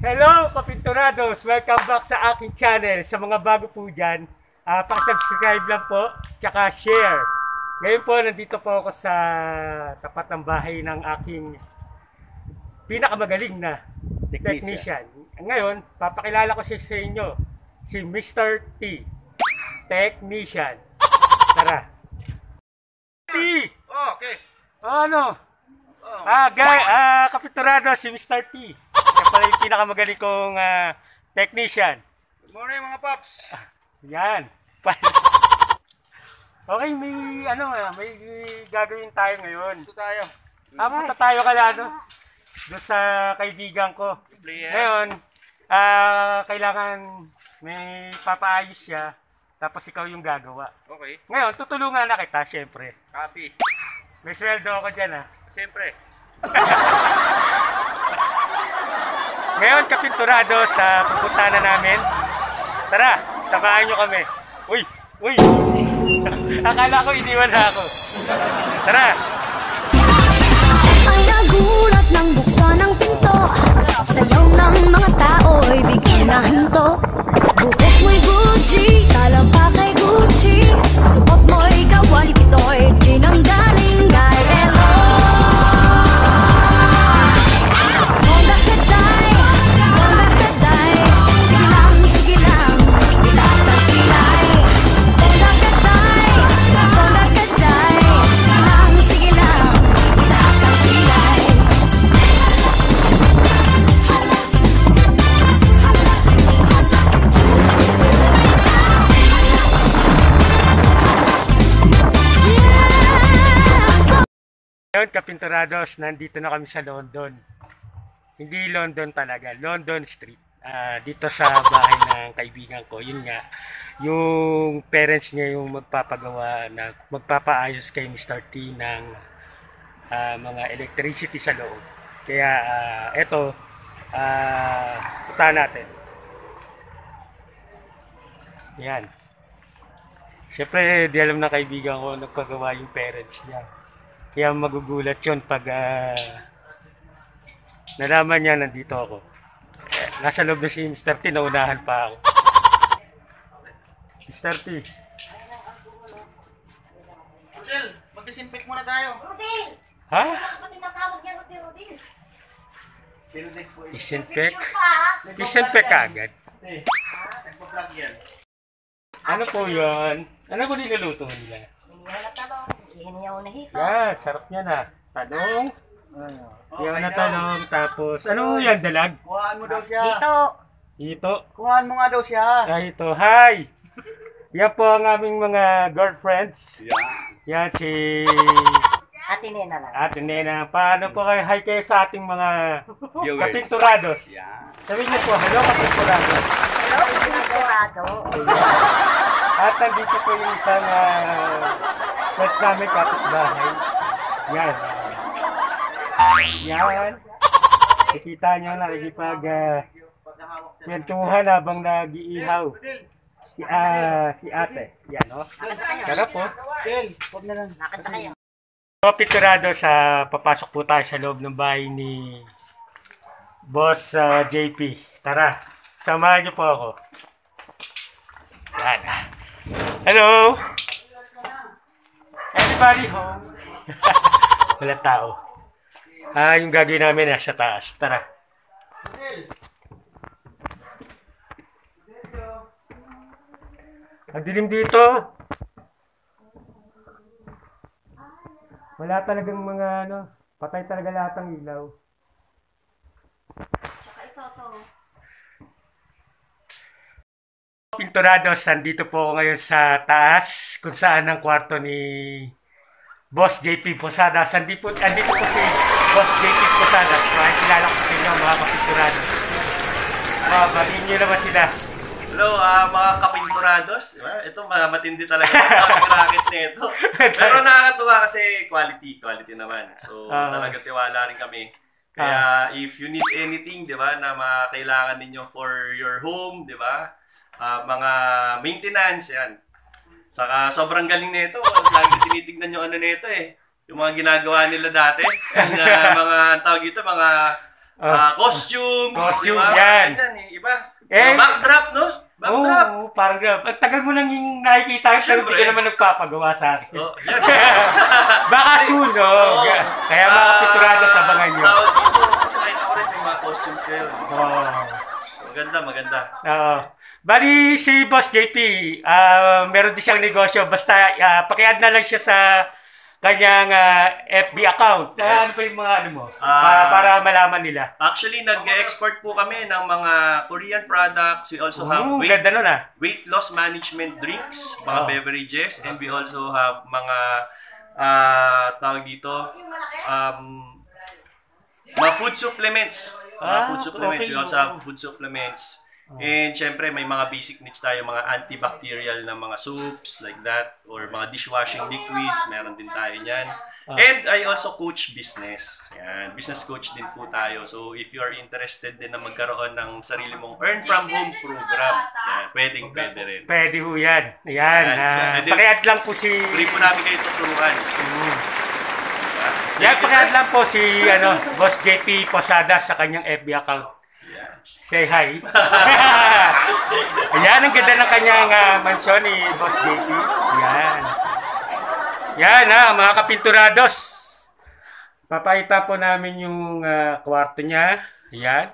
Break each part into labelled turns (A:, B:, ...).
A: Hello, kapinturados! Welcome back sa aking channel. Sa mga bago po dyan, uh, subscribe lang po, tsaka share. Ngayon po, nandito po ako sa tapat ng bahay ng aking pinakamagaling na technician. Ngayon, papakilala ko siya sa inyo, si Mr. T. Technician. Tara. T!
B: Oh, okay.
A: Ano?
B: Oh.
A: Ah, guy, ah, kapiturado si Mr. T. Yung pinakamagaling kong ah, technician.
B: Good morning mga paps.
A: Yan. okay, may ano nga, may gagawin tayo ngayon.
B: Ito tayo.
A: Ah, punta tayo kala ano, doon sa kaibigan ko. Ngayon, ah, kailangan may papaayos siya, tapos ikaw yung gagawa.
B: Okay.
A: Ngayon, tutulungan na kita, syempre.
B: Copy.
A: May sweldo ako dyan, ah.
B: Siyempre.
A: Ngayon, kapinturado sa pupuntahan na namin. Tara, samahan nyo kami. Uy, uy. Akala ko iniwan na ako. Tara.
C: Ay nagulat nang buksan ang pinto Sayaw ng mga tao'y bigyan na hinto Buhok mo'y Gucci, talampa kay Gucci Suot mo'y kawali pito'y dinanggaling
A: Ngayon, kapinturados, nandito na kami sa London. Hindi London talaga, London Street. Ah, dito sa bahay ng kaibigan ko. Yun nga, yung parents niya yung magpapagawa na magpapaayos kay Mr. T ng ah, mga electricity sa loob. Kaya ah, eto, ah, punta natin. Yan. Siyempre, di alam na kaibigan ko nagpagawa yung parents niya. Kaya magugulat yun pag ah, nalaman niya nandito ako. Eh, nasa loob na si Mr. T, naunahan pa ako. Mr. T,
B: Angel, mag-disinfect muna tayo.
D: Rodil!
A: ha?
D: Tinatawag niya, Rodil?
B: Disinfect po.
A: Disinfect? Disinfect ka agad.
B: Eh, nagpa-plug yan.
A: Ano po yun? Ano po niluluto nila?
D: Talong, hiniyaw na hito.
A: Yan, sarap niya na. Tanong,
B: Okay
A: yan na
B: daw.
A: tanong, tapos ano yan, dalag?
B: Kuhaan mo daw siya.
D: Dito,
A: Ito.
B: Kuhaan mo nga daw siya.
A: Ah, ito. Hi! Yan po ang aming mga girlfriends.
B: Yeah.
A: Yan si
D: Ate Nena lang.
A: Ate Nena. Paano po kayo hi kayo sa ating mga
B: Viewers.
A: kapinturados?
B: Yeah.
A: Sabihin niyo po, hello kapinturados.
D: Hello, Pinagurado.
A: At nandito po yung isang uh, friends namin kapitbahay. Yan. Yan. Nakikita niyo nakikipag uh, kwentuhan habang nag-iihaw. Si, ah, si ate. Yan, no?
D: Kayo.
A: Sarap po.
B: Angel, huwag na lang.
D: Nakanta kayo.
A: So, picturado sa papasok po tayo sa loob ng bahay ni Boss ah, JP. Tara, samahan niyo po ako. Yan. Hello! Everybody home? Wala tao. Ah, yung gagawin namin nasa taas. Tara. Ang dilim dito. Wala talagang mga ano, patay talaga lahat ng ilaw.
D: Saka ito, to.
A: Pinturados, nandito po ako ngayon sa taas kung saan ang kwarto ni Boss JP Posada. Andito po, andito po si Boss JP Posada. Kaya kilala ko sa inyo mga kapinturados. Mga batiin nyo naman sila.
E: Hello, ah mga kapinturados. Diba? Ito, mga matindi talaga. Ang racket na ito. Pero nakakatuwa kasi quality. Quality naman. So,
A: Ah.
E: talaga tiwala rin kami. Kaya, if you need anything, di ba, na makailangan ninyo for your home, di ba? Ah, mga maintenance, yan. Saka, sobrang galing na ito. Lagi tinitignan yung ano na ito eh. Yung mga ginagawa nila dati. Yung ah, mga, tawag ito, mga ah, costumes,
A: Costume,
E: di ba?
A: yan.
E: Yan, eh, iba.
A: Eh,
E: Mga backdrop, no? Backdrop.
A: Oo, parang grab. Ang tagal mo nang yung nakikita ko, pero hindi ka naman nagpapagawa sa akin.
E: Oh.
A: Baka soon, no?
E: Oo.
A: Kaya mga
E: Ah,
A: kapitulado sa bangan nyo.
E: Tawag dito, kasi nakita ko rin may mga costumes kayo.
A: Oo.
E: Maganda, maganda.
A: Oo. Bali, si Boss JP, ah, meron din siyang negosyo. Basta, uh, pakiad na lang siya sa kanyang ah, FB account. Ah, ano
E: Yes.
A: pa yung mga ano mo?
E: Ah.
A: para, para malaman nila.
E: Actually, nag-export po kami ng mga Korean products. We also have
A: Oo,
E: weight,
A: ganda nun ah.
E: weight loss management drinks, mga
A: Oh.
E: beverages, and we also have mga ah tawag dito, um, mga food supplements. Mga
A: Ah,
E: food supplements.
A: okay.
E: Have food supplements. And syempre, may mga basic needs tayo, mga antibacterial na mga soups like that, or mga dishwashing liquids, meron din tayo niyan. And I also coach business. Yan, business coach din po tayo. So if you are interested din na magkaroon ng sarili mong earn from home program, yan, pwedeng pwede rin.
A: Pwede ho yan. Yan.
E: Yan,
A: ah,
E: so,
A: pakiad lang po si...
E: Free po namin kayo tuturuan.
A: Mm. Yan,
E: sir.
A: lang po si ano, Boss JP Posada sa kanyang FB account. Say hi. Ayan, ang ganda ng kanyang ah, mansyon ni Boss JP. Yan. Yan ha, mga kapinturados. Papakita po namin yung ah, kwarto niya. Yan.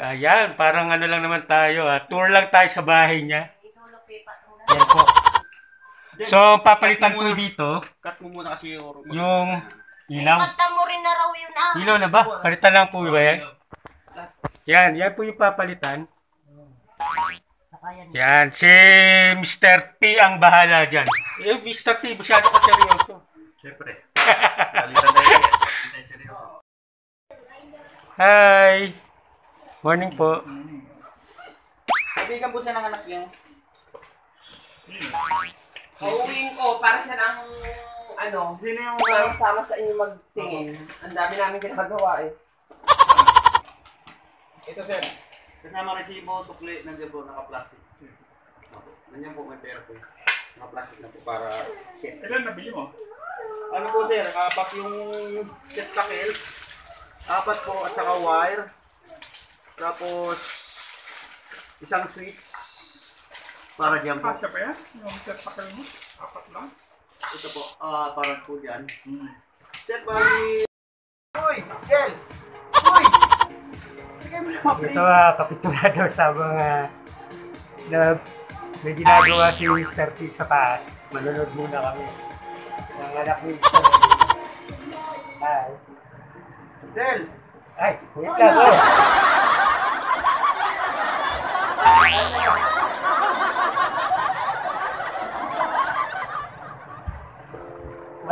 A: Ayan, parang ano lang naman tayo. ah, tour lang tayo sa bahay niya. Yan po. So, papalitan ko dito
B: Cut mo muna kasi yung...
A: yung ilaw.
D: Kanta mo rin na raw yun ah.
A: Ilaw na ba? Palitan lang po ba yan? Yan, yan po yung papalitan. Yan, si Mr. P ang bahala dyan. Eh, Mr. P, masyado ka seryoso.
B: Siyempre. Balitan na yun.
A: Hi! Morning po.
B: Kaibigan po siya ng anak niyo.
F: Uuwiin ko para siya ng ano,
B: Sino yung...
F: sumama-sama sa inyo magtingin. Ang dami namin ginagawa eh.
B: Ito sir. Kasama resibo, sukli, nandiyan po, naka-plastic. Nandiyan po, may pera po. Naka-plastic na po para set.
G: Ilan nabili mo?
B: Ano po sir, apat yung set takil. Apat po at saka wire. Tapos, isang switch. Para dyan po.
G: Kasya pa yan? Yung set pakal mo? Apat lang?
B: Ito po, ah, para po dyan. Set bali. Uy, Jel! Uy! Sige mo naman,
A: Ito ah, kapitulado sa mga na may ginagawa si Mr. P sa taas. Manunod muna kami. Ang anak ni Mr. P. Hi.
B: Jel!
A: Ay, wait lang oh.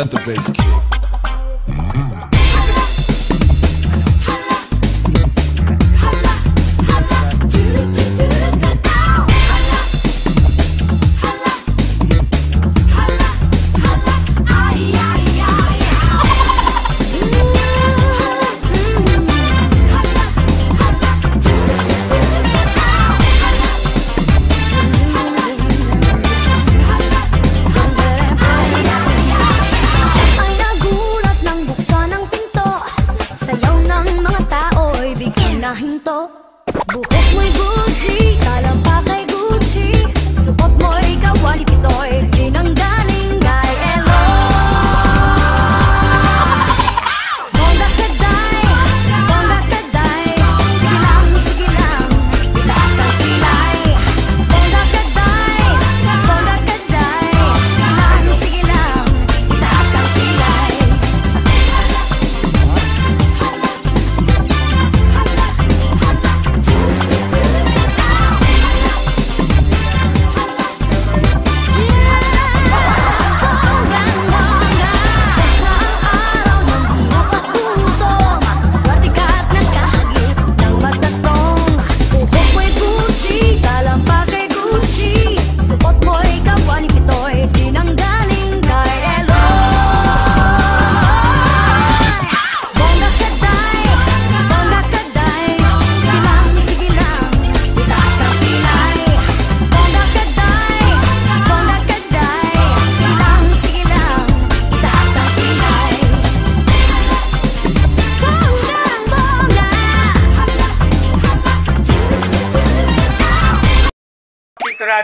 H: Santo
C: Basic.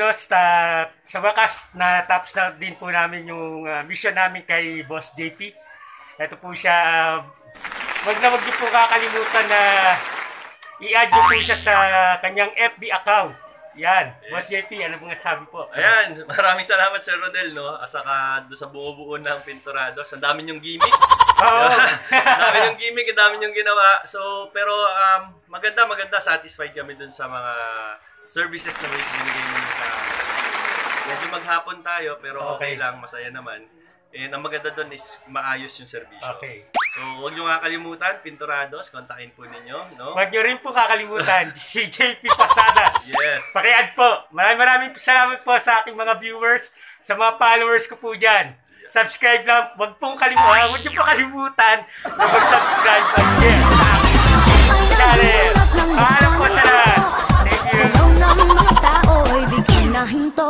A: Pinturados, ta, sa wakas, na tapos na din po namin yung ah, mission namin kay Boss JP. Ito po siya, ah, wag na wag niyo po kakalimutan na i-add niyo po siya sa kanyang FB account. Yan, Boss JP, ano mga sabi po?
E: Ayan, maraming salamat Sir Rodel, no? Asaka doon sa buo-buo ng Pinturados. Ang dami niyong gimmick.
A: Oo.
E: ang dami niyong gimmick, ang dami niyong ginawa. So, pero um, maganda, maganda. Satisfied kami dun sa mga services na may binigay mo sa akin. Medyo maghapon tayo, pero okay,
A: okay
E: lang, masaya naman. And ang maganda doon is maayos yung serbisyo.
A: Okay.
E: So, huwag nyo kakalimutan, Pintorados, kontakin po ninyo, no?
A: Huwag nyo rin po kakalimutan, si JP Pasadas.
E: Yes.
A: Pakiad po. Maraming maraming salamat po sa aking mga viewers, sa mga followers ko po dyan. Yes. Subscribe lang. Huwag pong kalimutan, ah, huwag nyo po kalimutan na mag-subscribe at share sa aking channel. Paalam po sa lahat na hinto